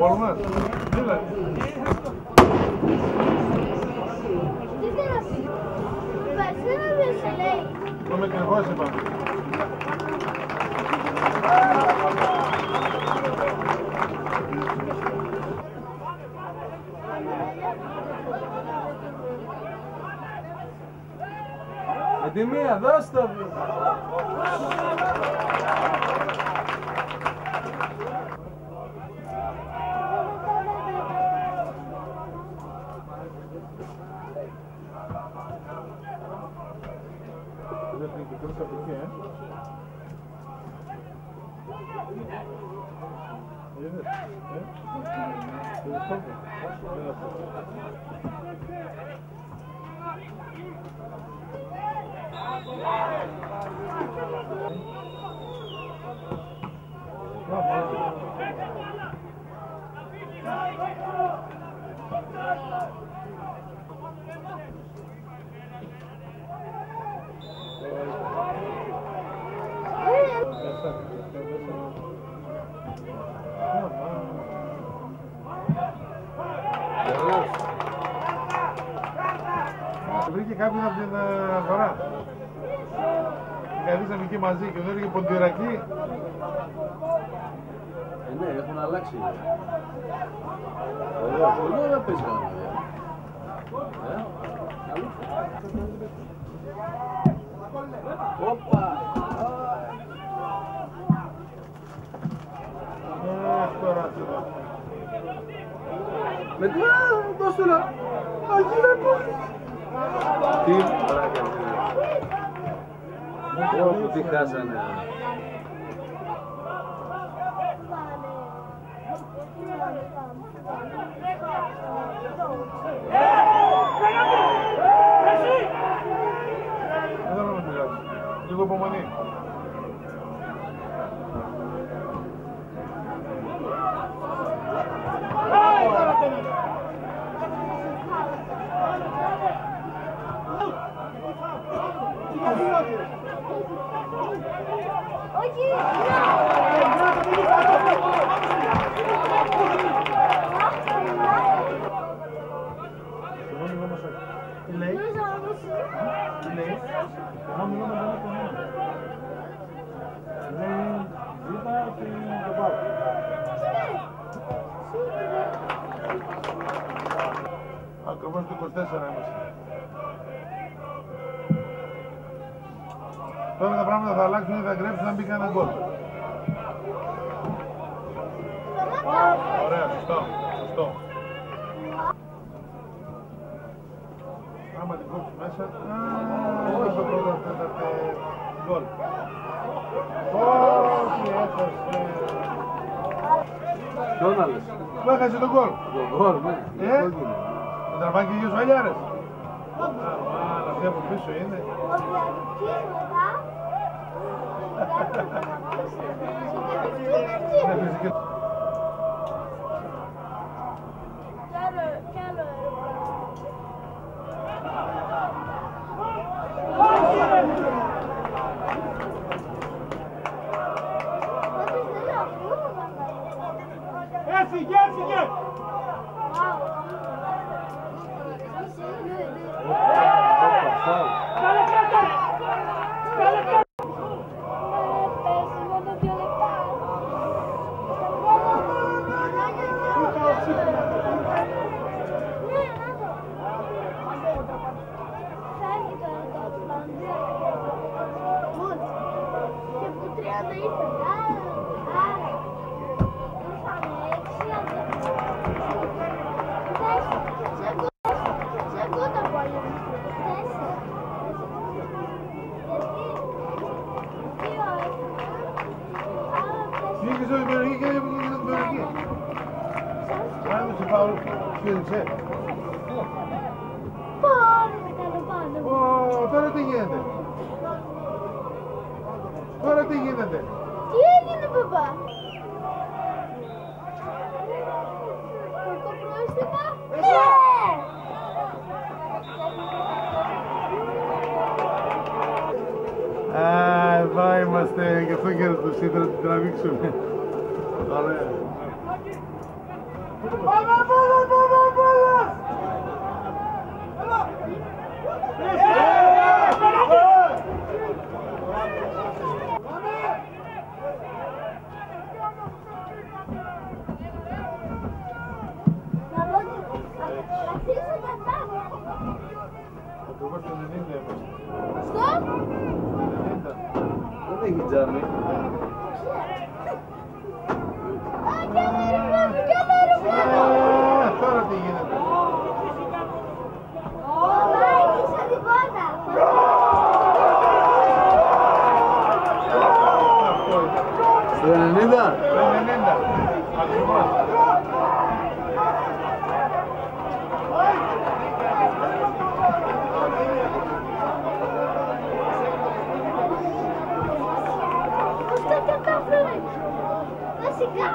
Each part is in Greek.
Olmaz. Değil mi? Versene bir şey. Το με κρυφός είπαμε. Με τη μία, δώσ' το. 42. Thank you. Βρήκε κάποιον από την ε, αγορά. Καθίσαμε εκεί μαζί και του έλεγε ποντιρακή. Ε, ναι, έχουν αλλάξει. Ωραίο, πολύ ωραία παίζει κανένα. Ε, καλή. Όπα. Τώρα τώρα. Με τι, α, δώσ' του να. Αγίλα πολύ. Τι, μπράκια, Ω, τι χάσανε. Δεν θέλω να μιλάς. Λίγο υπομονή. Ακριβώς το 24 είμαστε. Τώρα τα πράγματα θα αλλάξουν ή θα γκρέψουν αν μπει κανένα γκολ. Ωραία, σωστό, σωστό. Άμα την κόψεις μέσα, όχι το πρώτο τέταρτε γκολ. Όχι, έχασε. Ποιον άλλος. Που έχασε τον γκολ; Το γκολ, ναι. Ε; Το γκολ. Με τραβάει και γιος Βαλιάρες. Αλλά αυτή από πίσω είναι. Είναι φυσική. Ω, τώρα τι γίνεται; Τώρα τι γίνεται; Τι έγινε, παπά; Κακοπρόστιμα. Ναι! Α, εδώ είμαστε, γι' αυτό και το σύντρα την τραβήξουμε. Ωραία. Πάμε, πάμε, πάμε, πάμε! Ακριβώς το 90 είμαστε. Στο? 90. Δεν έχει τζάμι. Α, κι ένα αεροπλάνο, κι ένα αεροπλάνο. Ε, Τώρα τι γίνεται. Μπαμπά, έχεις τίποτα. Αυτό είναι. Στο 90. Το 90. Ακριβώς. Πώς το κατάφερε. Βασικά.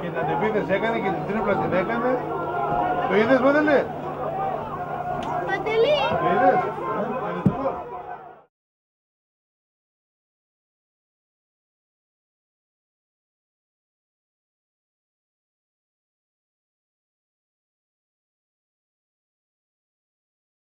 Και την αντεπίθεση έκανε και την τρίπλα την έκανε. Το είδες Παντελή; Παντελή. Το είδες;